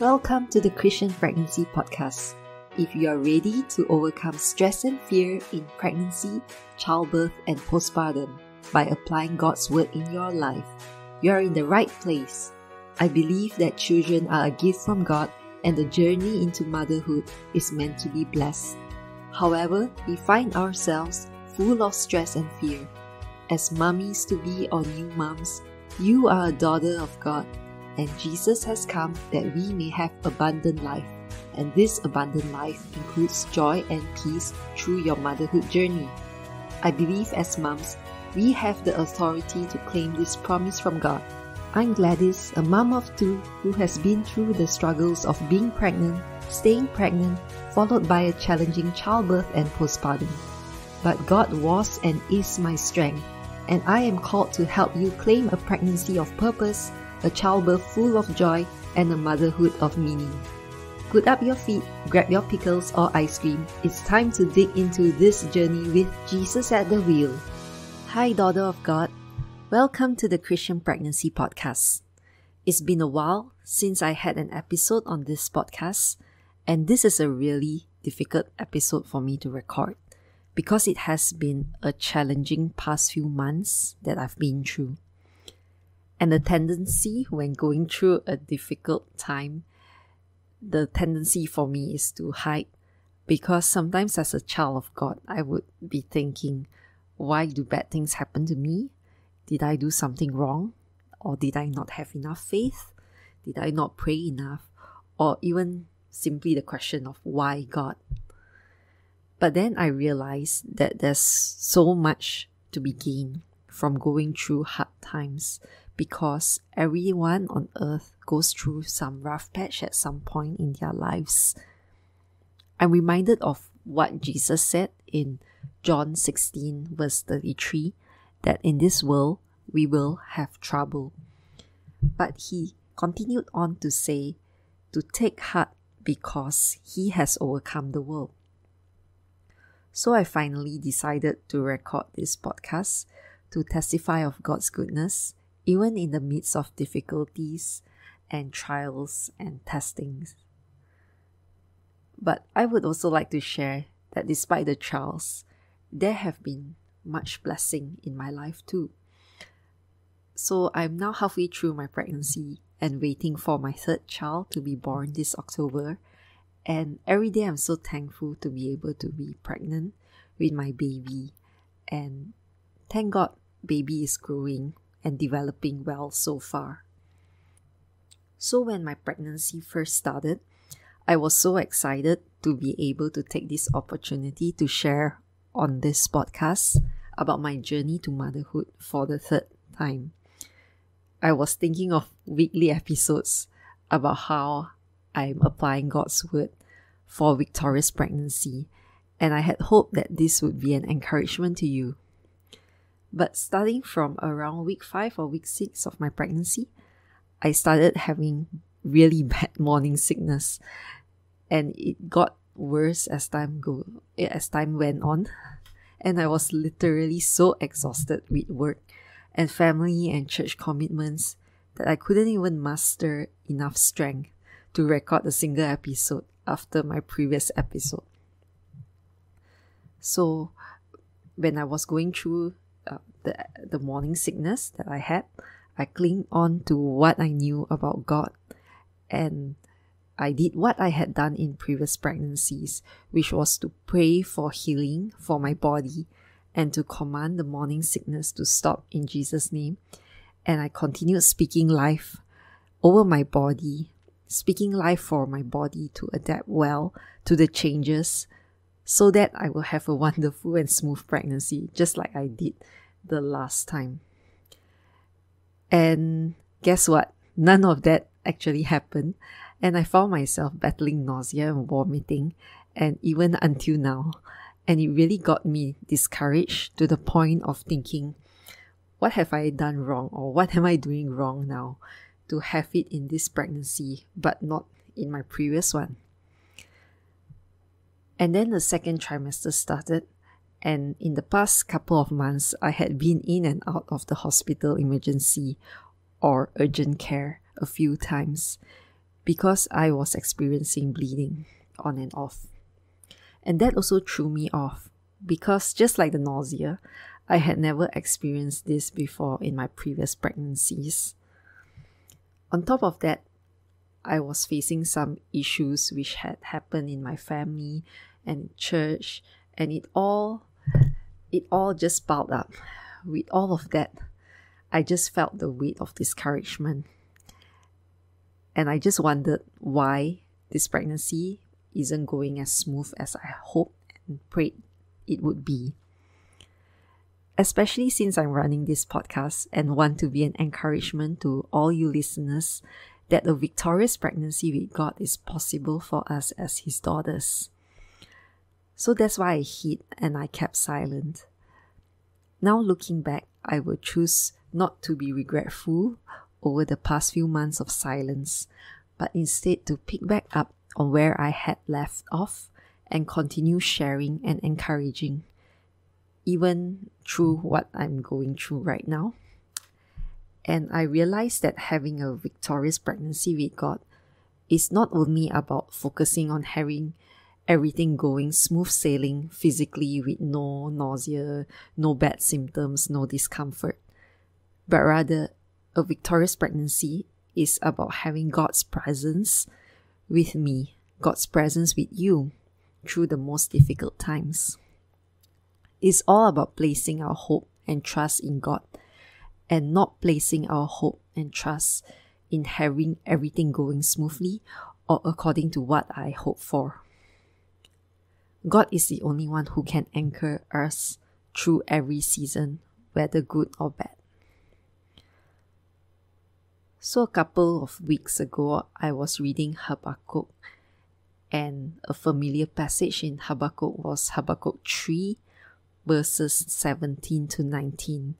Welcome to the Christian Pregnancy Podcast. If you are ready to overcome stress and fear in pregnancy, childbirth, and postpartum by applying God's Word in your life, you are in the right place. I believe that children are a gift from God and the journey into motherhood is meant to be blessed. However, we find ourselves full of stress and fear. As mummies to be or new moms, you are a daughter of God, and Jesus has come that we may have abundant life. And this abundant life includes joy and peace through your motherhood journey. I believe as moms, we have the authority to claim this promise from God. I'm Gladys, a mom of two who has been through the struggles of being pregnant, staying pregnant, followed by a challenging childbirth and postpartum. But God was and is my strength and I am called to help you claim a pregnancy of purpose, a childbirth full of joy, and a motherhood of meaning. Put up your feet, grab your pickles or ice cream. It's time to dig into this journey with Jesus at the wheel. Hi, daughter of God. Welcome to the Christian Pregnancy Podcast. It's been a while since I had an episode on this podcast, and this is a really difficult episode for me to record because it has been a challenging past few months that I've been through. And the tendency when going through a difficult time, the tendency for me is to hide because sometimes as a child of God, I would be thinking, why do bad things happen to me? Did I do something wrong? Or did I not have enough faith? Did I not pray enough? Or even simply the question of why God? But then I realized that there's so much to be gained from going through hard times because everyone on earth goes through some rough patch at some point in their lives. I'm reminded of what Jesus said in John 16, verse 33, that in this world we will have trouble. But he continued on to say, to take heart because he has overcome the world. So I finally decided to record this podcast to testify of God's goodness, even in the midst of difficulties and trials and testings. But I would also like to share that despite the trials, there have been much blessing in my life too. So I'm now halfway through my pregnancy and waiting for my third child to be born this October and every day I'm so thankful to be able to be pregnant with my baby. And thank God, baby is growing and developing well so far. So, when my pregnancy first started, I was so excited to be able to take this opportunity to share on this podcast about my journey to motherhood for the third time. I was thinking of weekly episodes about how I'm applying God's word for victorious pregnancy, and I had hoped that this would be an encouragement to you. But starting from around week 5 or week 6 of my pregnancy, I started having really bad morning sickness and it got worse as time go as time went on and I was literally so exhausted with work and family and church commitments that I couldn't even muster enough strength to record a single episode after my previous episode. So, when I was going through the, the morning sickness that I had, I clinged on to what I knew about God and I did what I had done in previous pregnancies, which was to pray for healing for my body and to command the morning sickness to stop in Jesus' name. And I continued speaking life over my body speaking life for my body to adapt well to the changes so that I will have a wonderful and smooth pregnancy, just like I did the last time. And guess what? None of that actually happened. And I found myself battling nausea and vomiting, and even until now. And it really got me discouraged to the point of thinking, what have I done wrong or what am I doing wrong now? to have it in this pregnancy, but not in my previous one. And then the second trimester started, and in the past couple of months, I had been in and out of the hospital emergency or urgent care a few times, because I was experiencing bleeding on and off. And that also threw me off because just like the nausea, I had never experienced this before in my previous pregnancies. On top of that, I was facing some issues which had happened in my family and church, and it all it all just piled up. With all of that, I just felt the weight of discouragement. And I just wondered why this pregnancy isn't going as smooth as I hoped and prayed it would be. Especially since I'm running this podcast and want to be an encouragement to all you listeners that a victorious pregnancy with God is possible for us as His daughters. So that's why I hid and I kept silent. Now, looking back, I would choose not to be regretful over the past few months of silence, but instead to pick back up on where I had left off and continue sharing and encouraging, even through what I'm going through right now. And I realized that having a victorious pregnancy with God is not only about focusing on having everything going smooth sailing physically with no nausea, no bad symptoms, no discomfort, but rather a victorious pregnancy is about having God's presence with me, God's presence with you through the most difficult times. It's all about placing our hope and trust in God and not placing our hope and trust in having everything going smoothly or according to what I hope for. God is the only one who can anchor us through every season, whether good or bad. So, a couple of weeks ago, I was reading Habakkuk, and a familiar passage in Habakkuk was Habakkuk 3, verses 17 to 19,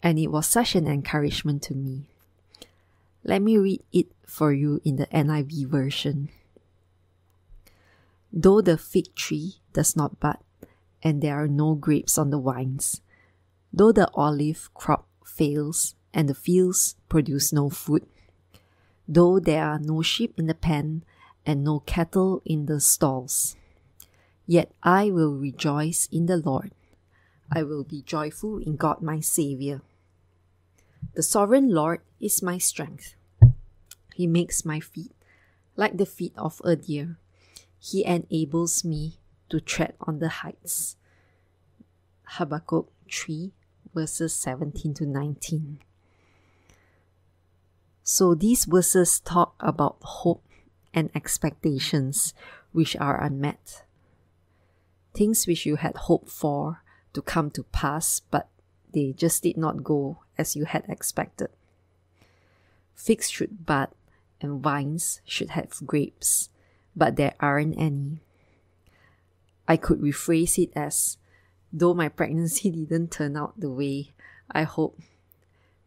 and it was such an encouragement to me. Let me read it for you in the NIV version. Though the fig tree does not bud, and there are no grapes on the vines, though the olive crop fails, and the fields produce no food. Though there are no sheep in the pen and no cattle in the stalls, yet I will rejoice in the Lord. I will be joyful in God my Saviour. The sovereign Lord is my strength. He makes my feet like the feet of a deer. He enables me to tread on the heights. Habakkuk 3 verses 17 to 19. So these verses talk about hope and expectations which are unmet. Things which you had hoped for to come to pass, but they just did not go as you had expected. Figs should bud and vines should have grapes, but there aren't any. I could rephrase it as though my pregnancy didn't turn out the way I hoped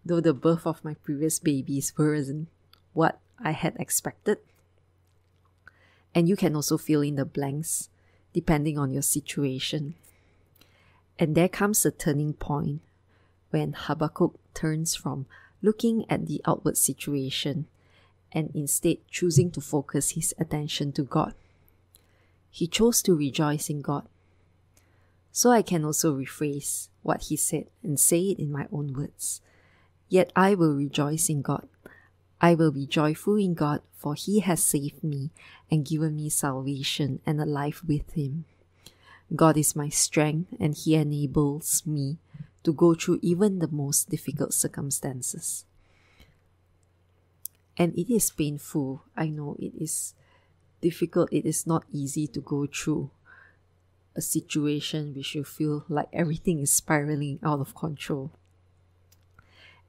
though the birth of my previous babies wasn't what I had expected. And you can also fill in the blanks depending on your situation. And there comes a turning point when Habakkuk turns from looking at the outward situation and instead choosing to focus his attention to God. He chose to rejoice in God. So I can also rephrase what he said and say it in my own words. Yet I will rejoice in God. I will be joyful in God, for He has saved me and given me salvation and a life with Him. God is my strength, and He enables me to go through even the most difficult circumstances. And it is painful. I know it is difficult. It is not easy to go through a situation which you feel like everything is spiraling out of control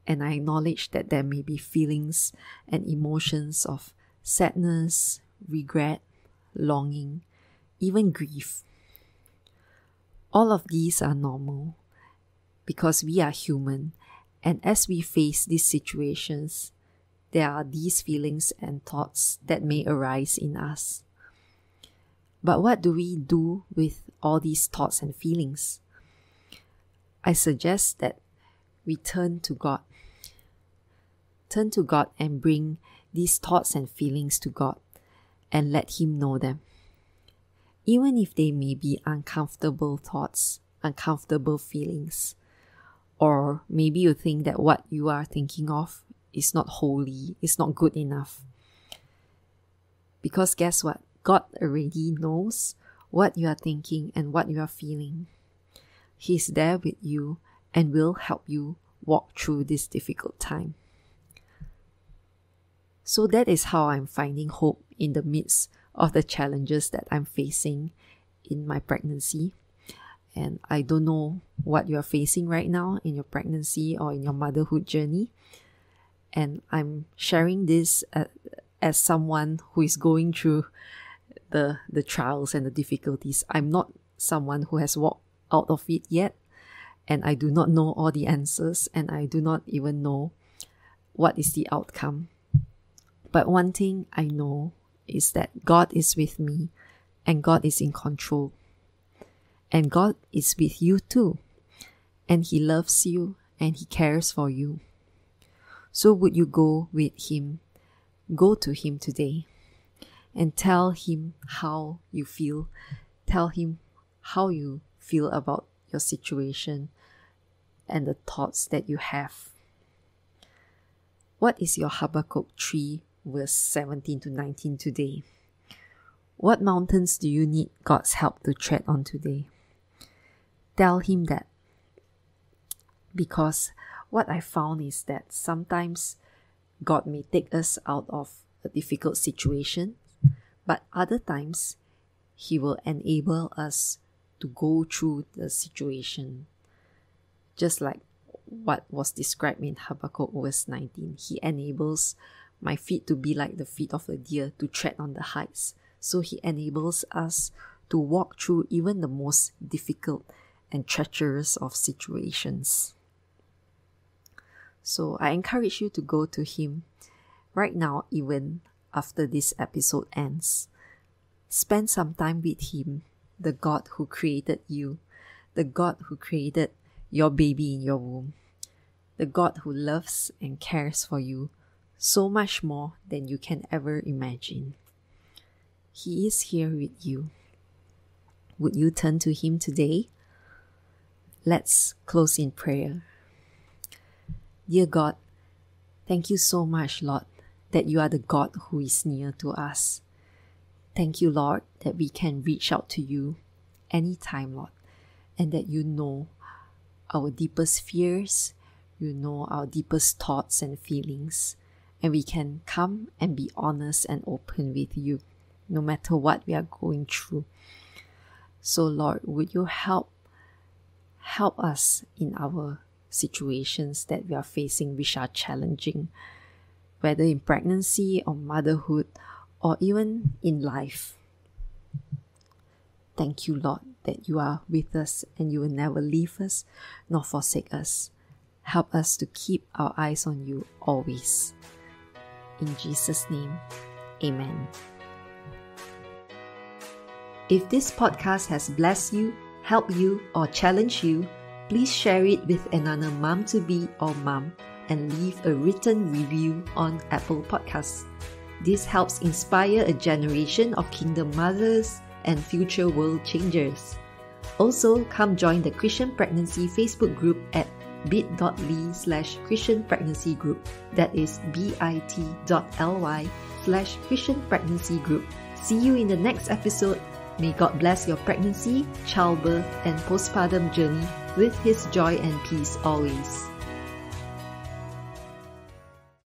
and I acknowledge that there may be feelings and emotions of sadness, regret, longing, even grief. All of these are normal because we are human, and as we face these situations, there are these feelings and thoughts that may arise in us. But what do we do with all these thoughts and feelings? I suggest that we turn to God turn to God and bring these thoughts and feelings to God and let Him know them. Even if they may be uncomfortable thoughts, uncomfortable feelings, or maybe you think that what you are thinking of is not holy, is not good enough. Because guess what? God already knows what you are thinking and what you are feeling. He's there with you and will help you walk through this difficult time. So that is how I'm finding hope in the midst of the challenges that I'm facing in my pregnancy. And I don't know what you're facing right now in your pregnancy or in your motherhood journey. And I'm sharing this as, as someone who is going through the, the trials and the difficulties. I'm not someone who has walked out of it yet. And I do not know all the answers. And I do not even know what is the outcome. But one thing I know is that God is with me and God is in control. And God is with you too. And He loves you and He cares for you. So would you go with Him? Go to Him today and tell Him how you feel. Tell Him how you feel about your situation and the thoughts that you have. What is your Habakkuk 3 verse 17 to 19 today. What mountains do you need God's help to tread on today? Tell Him that. Because what I found is that sometimes God may take us out of a difficult situation, but other times He will enable us to go through the situation. Just like what was described in Habakkuk verse 19, He enables my feet to be like the feet of a deer to tread on the heights. So he enables us to walk through even the most difficult and treacherous of situations. So I encourage you to go to him right now, even after this episode ends. Spend some time with him, the God who created you, the God who created your baby in your womb, the God who loves and cares for you so much more than you can ever imagine. He is here with you. Would you turn to Him today? Let's close in prayer. Dear God, thank you so much, Lord, that you are the God who is near to us. Thank you, Lord, that we can reach out to you anytime, Lord, and that you know our deepest fears, you know our deepest thoughts and feelings and we can come and be honest and open with you no matter what we are going through. So, Lord, would you help help us in our situations that we are facing which are challenging, whether in pregnancy or motherhood or even in life. Thank you, Lord, that you are with us and you will never leave us nor forsake us. Help us to keep our eyes on you always. In Jesus' name, Amen. If this podcast has blessed you, helped you, or challenged you, please share it with another mom to be or mom and leave a written review on Apple Podcasts. This helps inspire a generation of kingdom mothers and future world changers. Also, come join the Christian Pregnancy Facebook group at bit.ly slash Christian Pregnancy Group. That is bit.ly slash Christian Pregnancy Group. See you in the next episode. May God bless your pregnancy, childbirth, and postpartum journey with His joy and peace always.